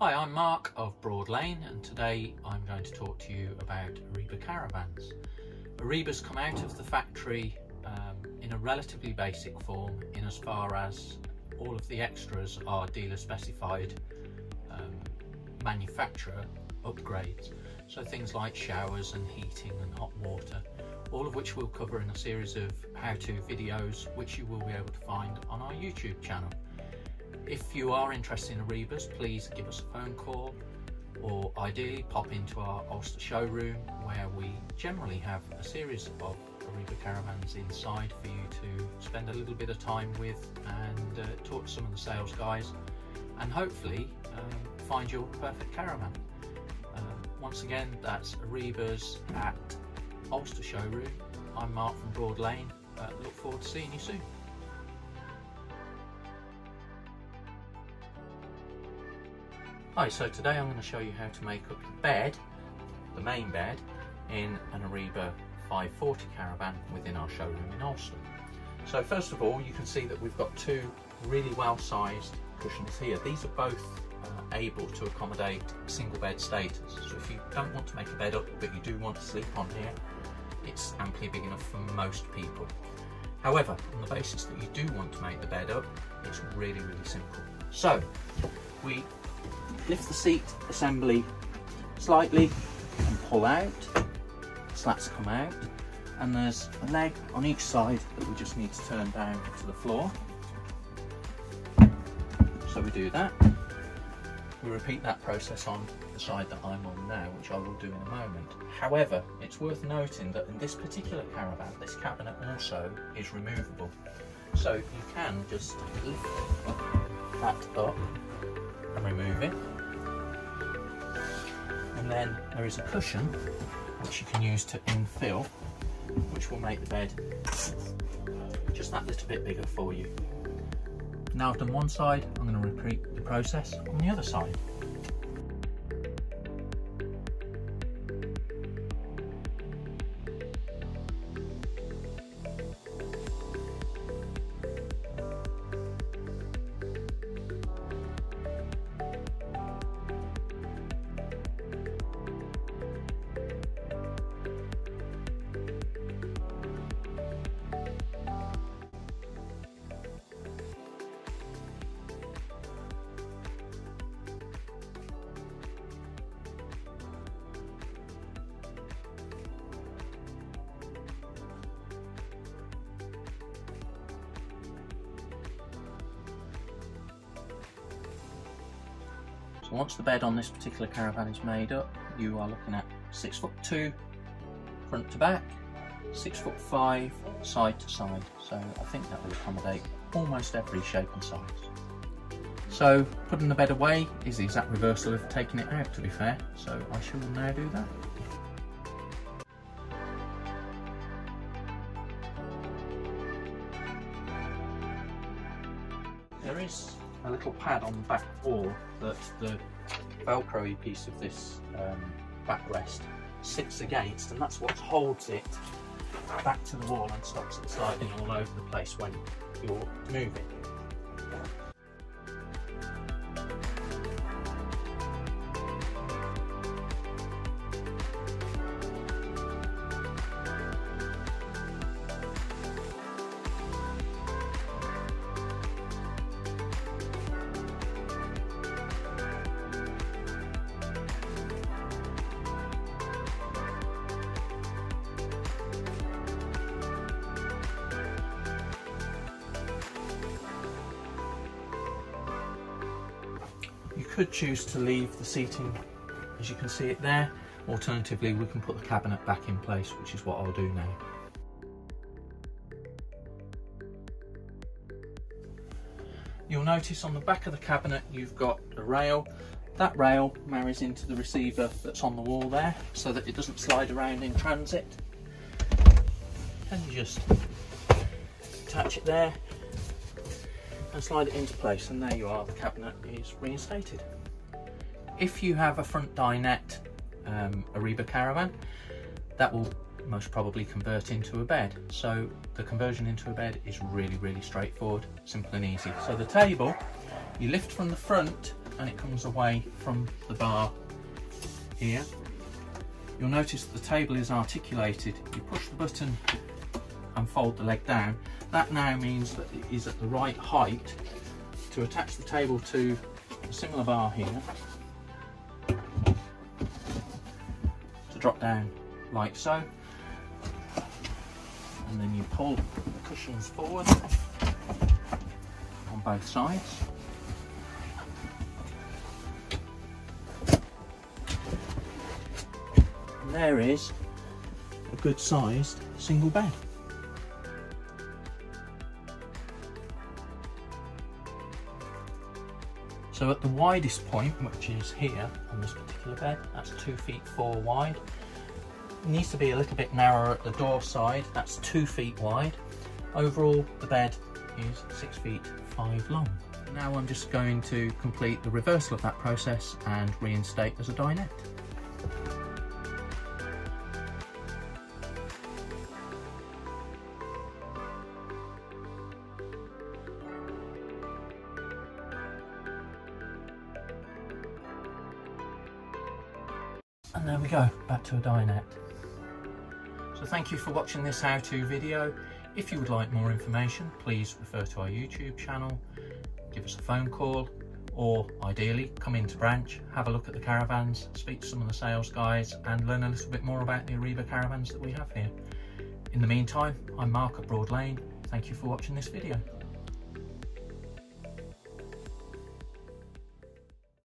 Hi, I'm Mark of Broad Lane and today I'm going to talk to you about Eriba caravans. Eriba's come out of the factory um, in a relatively basic form in as far as all of the extras are dealer specified um, manufacturer upgrades. So things like showers and heating and hot water, all of which we'll cover in a series of how-to videos which you will be able to find on our YouTube channel. If you are interested in Eribas, please give us a phone call or ideally pop into our Alcester showroom where we generally have a series of Eriba caravans inside for you to spend a little bit of time with and uh, talk to some of the sales guys and hopefully um, find your perfect caravan. Uh, once again, that's Eribas at Alcester showroom. I'm Mark from Broad Lane. Uh, look forward to seeing you soon. Hi, so today I'm going to show you how to make up the bed, the main bed, in an Eriba 540 caravan within our showroom in Alcester. So first of all, you can see that we've got two really well-sized cushions here. These are both uh, able to accommodate single bed status. So if you don't want to make a bed up, but you do want to sleep on here, it's amply big enough for most people. However, on the basis that you do want to make the bed up, it's really, really simple. So, we lift the seat assembly slightly and pull out. Slats come out and there's a leg on each side that we just need to turn down to the floor. So we do that. We repeat that process on the side that I'm on now, which I will do in a moment. However, it's worth noting that in this particular caravan, this cabinet also is removable. So you can just lift that up and remove it and then there is a cushion which you can use to infill which will make the bed uh, just that little bit bigger for you. Now I've done one side, I'm going to repeat the process on the other side. Once the bed on this particular caravan is made up, you are looking at six foot two front to back, six foot five side to side. So I think that will accommodate almost every shape and size. So putting the bed away is the exact reversal of taking it out to be fair. So I shall now do that. There is a little pad on the back wall that the velcro piece of this um, backrest sits against and that's what holds it back to the wall and stops it sliding all over the place when you're moving. You could choose to leave the seating as you can see it there. Alternatively, we can put the cabinet back in place, which is what I'll do now. You'll notice on the back of the cabinet you've got a rail. That rail marries into the receiver that's on the wall there so that it doesn't slide around in transit. And you just attach it there and slide it into place and there you are, the cabinet is reinstated. If you have a front dinette um, Eriba caravan, that will most probably convert into a bed. So the conversion into a bed is really, really straightforward, simple and easy. So the table, you lift from the front and it comes away from the bar here. You'll notice the table is articulated. You push the button and fold the leg down. That now means that it is at the right height to attach the table to a similar bar here to drop down like so. And then you pull the cushions forward on both sides. There is a good sized single bed So at the widest point, which is here on this particular bed, that's two feet four wide. It needs to be a little bit narrower at the door side, that's two feet wide. Overall, the bed is six feet five long. Now I'm just going to complete the reversal of that process and reinstate as a dinette. And there we go, back to a dinette. So thank you for watching this how-to video. If you would like more information, please refer to our YouTube channel, give us a phone call, or ideally come into branch, have a look at the caravans, speak to some of the sales guys and learn a little bit more about the Eriba caravans that we have here. In the meantime, I'm Mark at Broad Lane. Thank you for watching this video.